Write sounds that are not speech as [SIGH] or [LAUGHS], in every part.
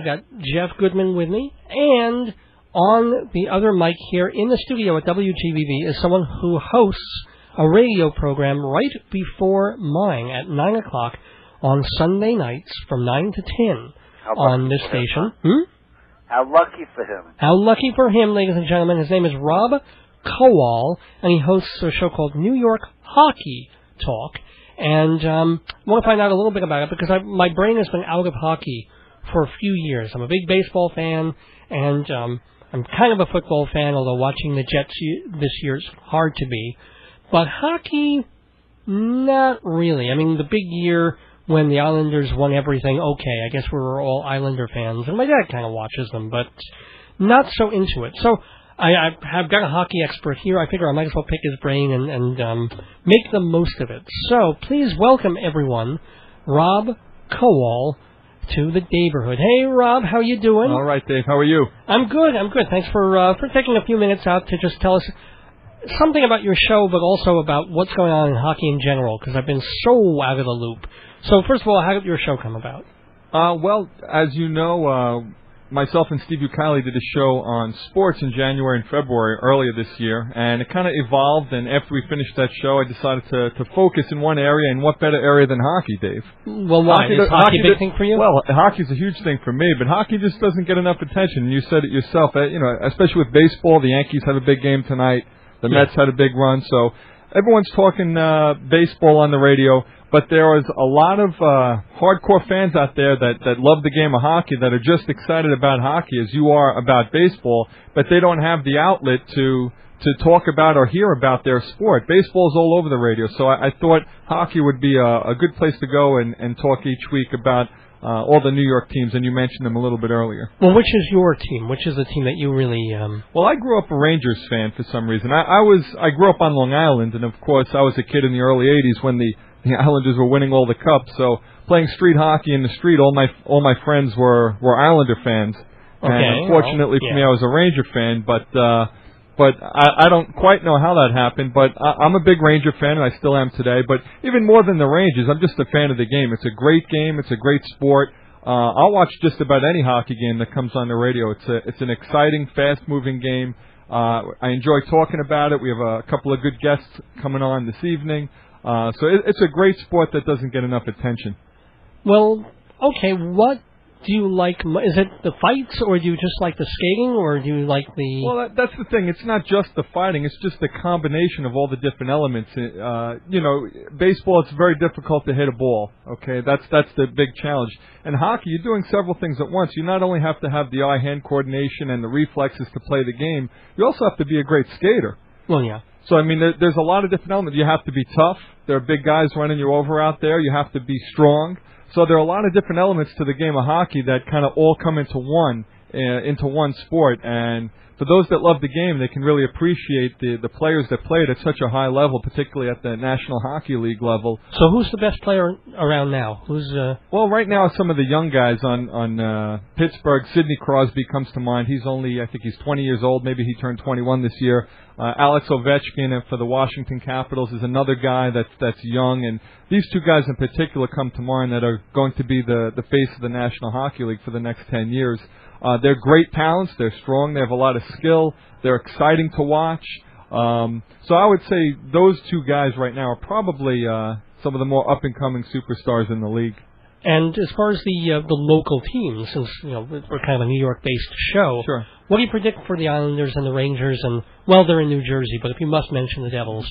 I've got Jeff Goodman with me, and on the other mic here in the studio at WGBB is someone who hosts a radio program right before mine at 9 o'clock on Sunday nights from 9 to 10 How on this station. Hmm? How lucky for him. How lucky for him, ladies and gentlemen. His name is Rob Kowal, and he hosts a show called New York Hockey Talk. And um, I want to find out a little bit about it because I, my brain has been out of hockey for a few years. I'm a big baseball fan, and um, I'm kind of a football fan, although watching the Jets this year is hard to be. But hockey, not really. I mean, the big year when the Islanders won everything, okay, I guess we were all Islander fans, and my dad kind of watches them, but not so into it. So I, I have got a hockey expert here. I figure I might as well pick his brain and, and um, make the most of it. So please welcome everyone, Rob Kowal to the neighborhood. Hey, Rob, how you doing? All right, Dave. How are you? I'm good. I'm good. Thanks for uh, for taking a few minutes out to just tell us something about your show, but also about what's going on in hockey in general, because I've been so out of the loop. So first of all, how did your show come about? Uh, well, as you know, uh, myself and Steve Ucali did a show on sports in January and February earlier this year, and it kind of evolved. And after we finished that show, I decided to to focus in one area, and what better area than hockey, Dave? Well, why Hockey is hockey, hockey a big thing for you? Well, hockey's a huge thing for me, but hockey just doesn't get enough attention. And you said it yourself. Uh, you know, especially with baseball, the Yankees have a big game tonight. The Yeah. Mets had a big run, so everyone's talking uh, baseball on the radio. But there is a lot of uh, hardcore fans out there that that love the game of hockey that are just excited about hockey as you are about baseball, but they don't have the outlet to to talk about or hear about their sport. Baseball's all over the radio, so I, I thought hockey would be a, a good place to go and, and talk each week about uh, all the New York teams, and you mentioned them a little bit earlier. well, which is your team? Which is the team that you really? Um, Well, I grew up a Rangers fan for some reason. I, I was I grew up on Long Island, and of course, I was a kid in the early '80s when the the [LAUGHS] Islanders were winning all the cups. So playing street hockey in the street, all my all my friends were were Islander fans. Okay, and unfortunately well, for me. I was a Ranger fan, but uh, but I, I don't quite know how that happened. But I, I'm a big Ranger fan, and I still am today. But even more than the Rangers, I'm just a fan of the game. It's a great game. It's a great sport. Uh, I'll watch just about any hockey game that comes on the radio. It's a it's an exciting, fast-moving game. Uh, I enjoy talking about it. We have a couple of good guests coming on this evening. Uh, so it, it's a great sport that doesn't get enough attention. well, okay. What do you like? Is it the fights, or do you just like the skating, or do you like the? Well, that, that's the thing. It's not just the fighting. It's just the combination of all the different elements. Uh, you know, baseball. It's very difficult to hit a ball. Okay, that's that's the big challenge. And hockey, you're doing several things at once. You not only have to have the eye-hand coordination and the reflexes to play the game, you also have to be a great skater. well, yeah. So I mean, there, there's a lot of different elements. You have to be tough. There are big guys running you over out there. You have to be strong. So there are a lot of different elements to the game of hockey that kind of all come into one, into one sport. And for those that love the game, they can really appreciate the the players that play it at such a high level, particularly at the National Hockey League level. So who's the best player around now? Who's uh? Well, right now some of the young guys on on uh, Pittsburgh, Sidney Crosby comes to mind. He's only I think he's 20 years old. Maybe he turned 21 this year. Uh, Alex Ovechkin uh, for the Washington Capitals is another guy that's that's young, and these two guys in particular come to mind that are going to be the the face of the National Hockey League for the next 10 years. Uh, they're great talents. They're strong. They have a lot of skill. They're exciting to watch. Um, so I would say those two guys right now are probably uh, some of the more up and coming superstars in the league. And as far as the uh, the local teams, since you know we're kind of a New York based show, Sure. what do you predict for the Islanders and the Rangers? And well, they're in New Jersey, but if you must mention the Devils,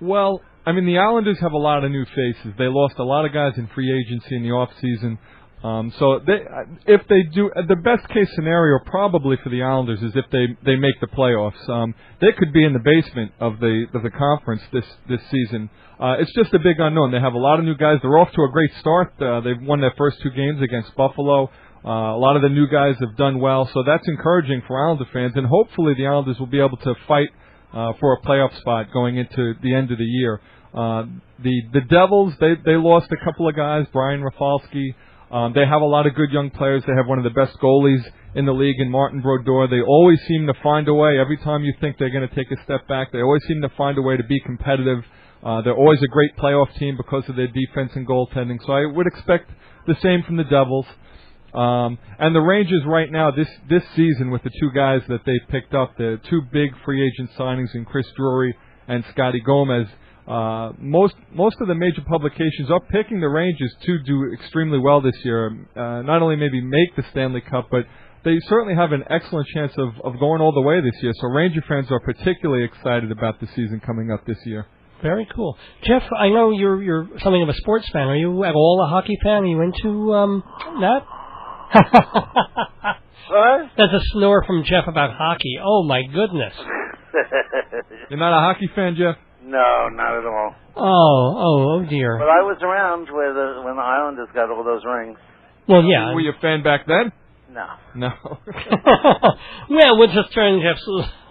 Well, I mean, the Islanders have a lot of new faces. They lost a lot of guys in free agency in the off season. Um, so they, if they do, the best case scenario probably for the Islanders is if they they make the playoffs. Um, they could be in the basement of the of the conference this this season. Uh, it's just a big unknown. They have a lot of new guys. They're off to a great start. Uh, they've won their first two games against Buffalo. Uh, a lot of the new guys have done well, so that's encouraging for Islander fans. And hopefully, the Islanders will be able to fight uh, for a playoff spot going into the end of the year. Uh, the the Devils they they lost a couple of guys, Brian Rafalski. Um, they have a lot of good young players. They have one of the best goalies in the league in Martin Brodeur. They always seem to find a way. Every time you think they're going to take a step back, they always seem to find a way to be competitive. Uh, they're always a great playoff team because of their defense and goaltending. So I would expect the same from the Devils. Um, and the Rangers right now this this season with the two guys that they picked up, the two big free agent signings in Chris Drury and Scotty Gomez. Uh, most most of the major publications are picking the Rangers to do extremely well this year. Uh, not only maybe make the Stanley Cup, but they certainly have an excellent chance of, of going all the way this year. So Ranger fans are particularly excited about the season coming up this year. Very cool, Jeff. I know you're you're something of a sports fan. Are you at all a hockey fan? Are you into um, that? [LAUGHS] What? That's a snore from Jeff about hockey. Oh my goodness. [LAUGHS] You're not a hockey fan, Jeff? No, not at all. Oh, oh, oh dear. But I was around where the when the Islanders got all those rings. Well, yeah. Were you a fan back then? No. No. [LAUGHS] well, we'll just turn Jeff's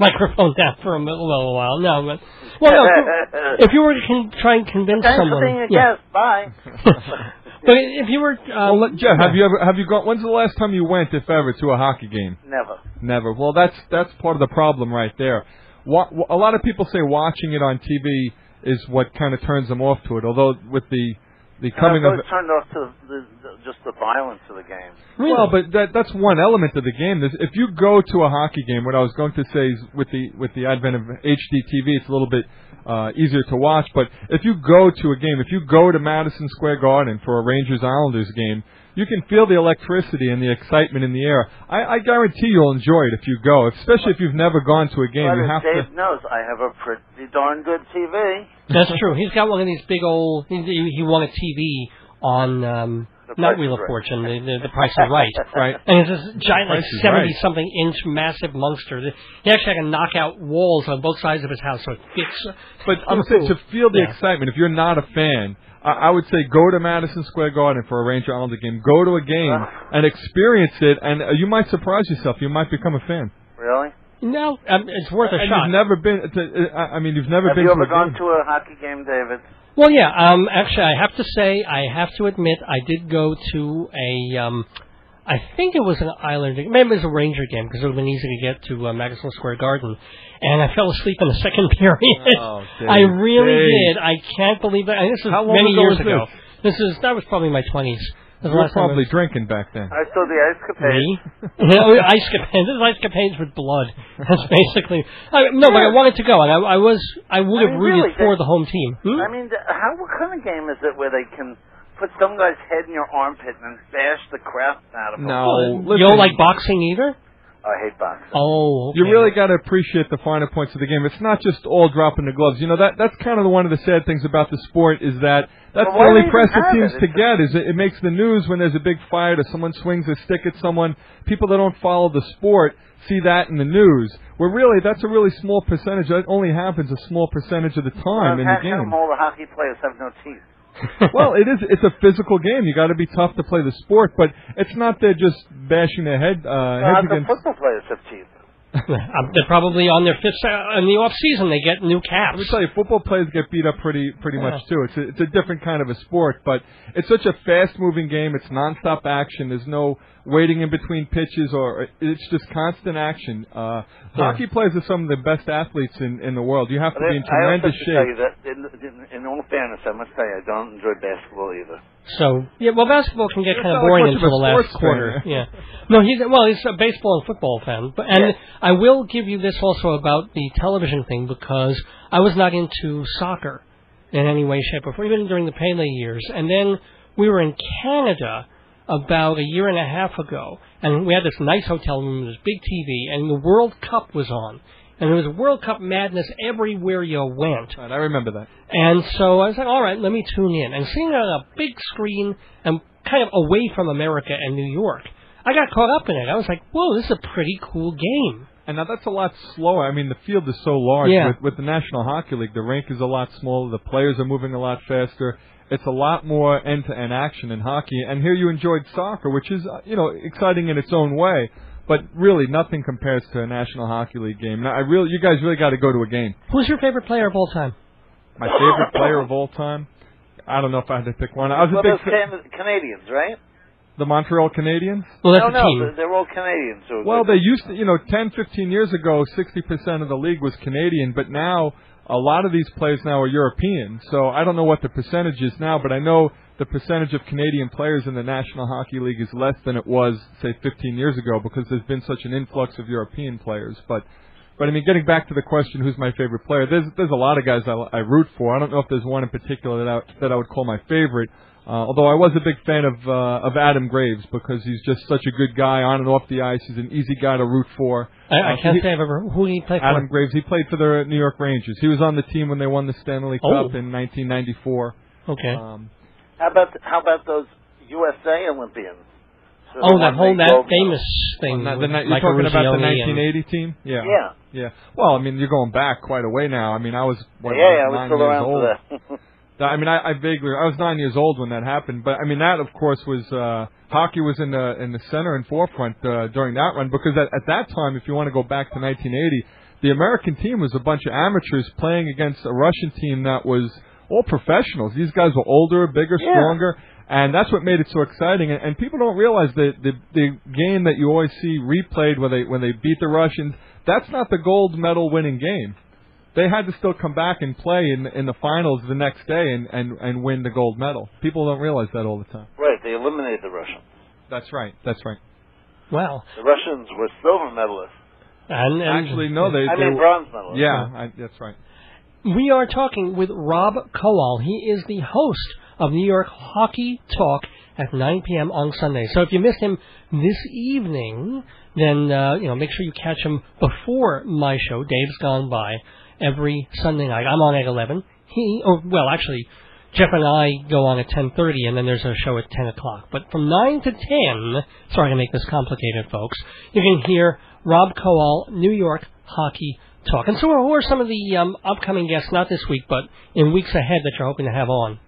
microphone down for a little, little while. No, but well, no, if, if you were to con- try and convince Thanks someone, for being a yeah. guest. Bye. [LAUGHS] but if you were, uh, well, let- Jeff, have you ever have you gone? When's the last time you went, if ever, to a hockey game? Never. Never. Well, that's that's part of the problem right there. Wa- A lot of people say watching it on TV is what kind of turns them off to it. Although with the the coming of turned off to the, the, just the violence of the game. really, well, but that that's one element of the game. There's, if you go to a hockey game, what I was going to say is with the with the advent of HD TV, it's a little bit uh, easier to watch. But if you go to a game, if you go to Madison Square Garden for a Rangers Islanders game, you can feel the electricity and the excitement in the air. I, I guarantee you'll enjoy it if you go, especially if you've never gone to a game. but You have Dave to. knows, I have a pretty darn good TV. that's true. He's got one of these big old. He, he won a TV on um, not Wheel is of Right. Fortune, the, the, the Price is Right. [LAUGHS] Right. And it's this giant, like seventy Right. something inch massive monster. He actually had to knock out walls on both sides of his house so it fits. But I'm saying to feel the Yeah. excitement. If you're not a fan, I, I would say go to Madison Square Garden for a Ranger Islander game. Go to a game and experience it, and uh, you might surprise yourself. You might become a fan. Really? No, um, it's worth a and shot. you've never been. To, uh, I I mean, you've never Have been you ever a gone game. to a hockey game, David? Well, yeah. Um, actually, I have to say, I have to admit, I did go to a. Um, I think it was an Islander. Maybe it was a Ranger game because it would have been easy to get to uh, Madison Square Garden, and I fell asleep in the second [LAUGHS] period. Oh, Dave, I really Dave. did. I can't believe that. And this is How long many ago years was ago. This is that was probably my twenties. You were probably drinking back then. I saw the ice capades. Me? [LAUGHS] no, ice capades. [LAUGHS] This is ice capades with blood. That's basically. I, no, but I wanted to go, and I, I was. I would I have mean, rooted really, for that- the home team. Hmm? I mean, how what kind of game is it where they can put some guy's head in your armpit and then bash the crap out of him? No, you don't like boxing either? I hate boxing. Oh, okay. You really got to appreciate the finer points of the game. It's not just all dropping the gloves. You know that that's kind of one of the sad things about the sport is that that's Well, the only press even it have seems it? to get is it, it makes the news when there's a big fight or someone swings a stick at someone. People that don't follow the sport see that in the news. Where really that's a really small percentage. That only happens a small percentage of the time Well, in how the come game. all the hockey players have no teeth? [LAUGHS] well, it is. It's a physical game. You got to be tough to play the sport, but it's not they're just bashing their head uh, Well, heads against. football players have teeth? [LAUGHS] Um, they're probably on their fifth uh, in the off season. They get new caps. Let me tell you, football players get beat up pretty pretty much too. It's a, it's a different kind of a sport, but it's such a fast moving game. It's nonstop action. There's no waiting in between pitches, or it's just constant action. Uh, Hockey players are some of the best athletes in in the world. You have to But be in I also tremendous have to tell shape. you that, in, in, in all fairness, I must tell you, I don't enjoy basketball either. So yeah, well, basketball can get kind of like boring of until the last quarter. Yeah, no, he's well, he's a baseball and football fan. But and Yeah. I will give you this also about the television thing because I was not into soccer in any way, shape, or form, even during the Pele years. And then we were in Canada about a year and a half ago, and we had this nice hotel room, this big TV, and the World Cup was on. And there was World Cup madness everywhere you went. Right, I remember that. And so I was like, all right, let me tune in. And seeing it on a big screen and kind of away from America and New York, I got caught up in it. I was like, whoa, this is a pretty cool game. And now that's a lot slower. I mean, the field is so large. Yeah. With, with the National Hockey League, the rink is a lot smaller. The players are moving a lot faster. It's a lot more end-to-end action in hockey. And here you enjoyed soccer, which is, uh, you know, exciting in its own way. But really, nothing compares to a National Hockey League game. Now, I really, you guys really got to go to a game. Who's your favorite player of all time? My favorite player of all time. I don't know if I had to pick one. I was a well, big those. Can- Canadians, right? The Montreal Canadiens. Well, that's no, a no, team. they're- they're all Canadians. So Well, they used to, you know, 10, 15 years ago, 60% of the league was Canadian, but now a lot of these players now are European. So I don't know what the percentage is now, but I know the percentage of Canadian players in the National Hockey League is less than it was, say, 15 years ago, because there's been such an influx of European players. But, but I mean, getting back to the question, who's my favorite player? There's there's a lot of guys I, I root for. I don't know if there's one in particular that I, that I would call my favorite. Uh, although I was a big fan of uh, of Adam Graves because he's just such a good guy on and off the ice. He's an easy guy to root for. I, I Uh, can't he- say I've ever. Who did he play for? Adam Graves. He played for the New York Rangers. He was on the team when they won the Stanley Oh. Cup in 1994. Okay. Um, How about how about those USA Olympians? So oh, the that whole that gold famous thing. the, with the, you're Michael talking about the 1980 team? Yeah. Yeah. Yeah. Well, I mean, you're going back quite a way now. I mean, I was what, yeah, yeah, I was nine still years around old. [LAUGHS] I mean, I, I vaguely, I was nine years old when that happened, but I mean, that of course was uh, hockey was in the in the center and forefront uh, during that run because at, at that time, if you want to go back to 1980, the American team was a bunch of amateurs playing against a Russian team that was all professionals. These guys were older, bigger, Yeah. stronger, and that's what made it so exciting. And, and people don't realize that the the game that you always see replayed when they when they beat the Russians, that's not the gold medal winning game they had to still come back and play in in the finals the next day and and and win the gold medal. People don't realize that all the time. right, they eliminated the Russians. That's right. That's right. Wow. The Russians were silver medalists. And, and Actually, no, they. I they mean bronze medalists. yeah, I, that's right. We are talking with Rob Kowal. He is the host of New York Hockey Talk at 9 p.m. on Sunday. So if you missed him this evening, then uh, you know make sure you catch him before my show. Dave's Gone By every Sunday night. I'm on at 11. He, or well, actually, Jeff and I go on at 10:30, and then there's a show at 10 o'clock. But from 9 to 10, sorry to make this complicated, folks. You can hear Rob Kowal, New York Hockey Talk. And so, who are some of the um, upcoming guests? Not this week, but in weeks ahead that you're hoping to have on.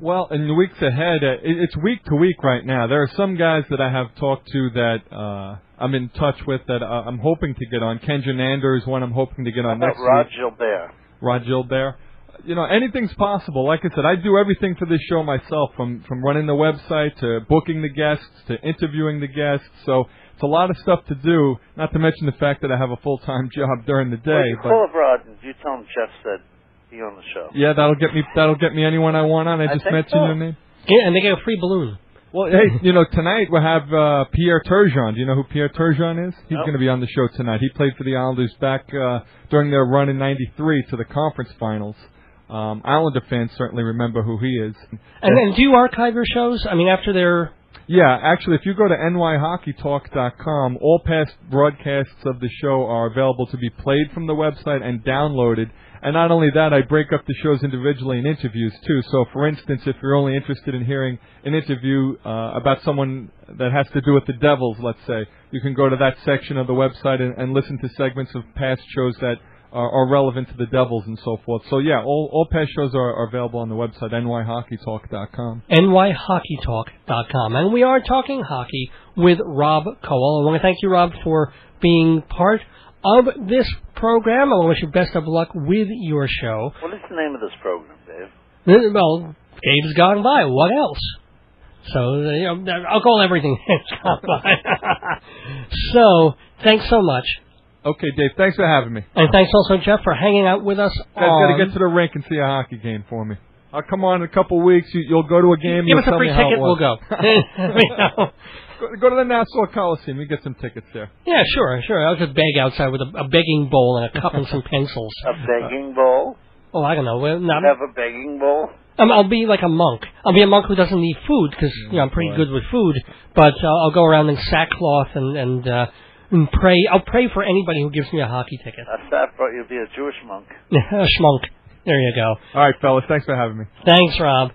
Well, in the weeks ahead, uh, it, it's week to week right now. There are some guys that I have talked to that uh, I'm in touch with that uh, I'm hoping to get on. Ken Janander is one I'm hoping to get How on about next Rod week. Gilbert? Rod Gilbert. You know, anything's possible. Like I said, I do everything for this show myself, from from running the website to booking the guests to interviewing the guests. So it's a lot of stuff to do. Not to mention the fact that I have a full time [LAUGHS] job during the Well, day. you But call up Rod and you tell him Jeff said he on the show. yeah, that'll get me. That'll get me anyone I want on. I I just mentioned so. your name. Yeah, and they get a free balloon. Well, hey, you know, tonight we'll have uh, Pierre Turgeon. Do you know who Pierre Turgeon is? He's No. going to be on the show tonight. He played for the Islanders back uh, during their run in '93 to the conference finals. Um, Islander fans certainly remember who he is. And, and do you archive your shows? I mean, after they're Yeah, actually, if you go to nyhockeytalk.com, all past broadcasts of the show are available to be played from the website and downloaded. And not only that, I break up the shows individually in interviews too. So, for instance, if you're only interested in hearing an interview uh, about someone that has to do with the Devils, let's say, you can go to that section of the website and, and listen to segments of past shows that are, are relevant to the Devils and so forth. So, yeah, all, all past shows are, are available on the website nyhockeytalk.com. nyhockeytalk.com. And we are talking hockey with Rob Kowal. I want to thank you, Rob, for being part of this program. I want to wish you best of luck with your show. What is the name of this program, Dave? Well, Dave's gone by. What else? So, uh, you know, I'll call everything [LAUGHS] Dave's gone by. [LAUGHS] so, thanks so much. Okay, Dave, thanks for having me. And thanks also, Jeff, for hanging out with us guys on... got to get to the rink and see a hockey game for me. I'll come on in a couple weeks. You, you'll go to a game. Give you'll us a tell free me how ticket, we'll was. go. [LAUGHS] You know? go. Go to the Nassau Coliseum. You get some tickets there. Yeah, sure, sure. I'll just beg outside with a, a begging bowl and a cup and some [LAUGHS] pencils. A begging bowl? Oh, I don't know. Well, not, Have a begging bowl? um, I'll be like a monk. I'll be a monk who doesn't need food because you know I'm pretty good with food. But uh, I'll go around in sackcloth and and, uh, and pray. I'll pray for anybody who gives me a hockey ticket. I thought you'd be a Jewish monk. [LAUGHS] a schmunk. There you go. All right, fellas. Thanks for having me. Thanks, Rob.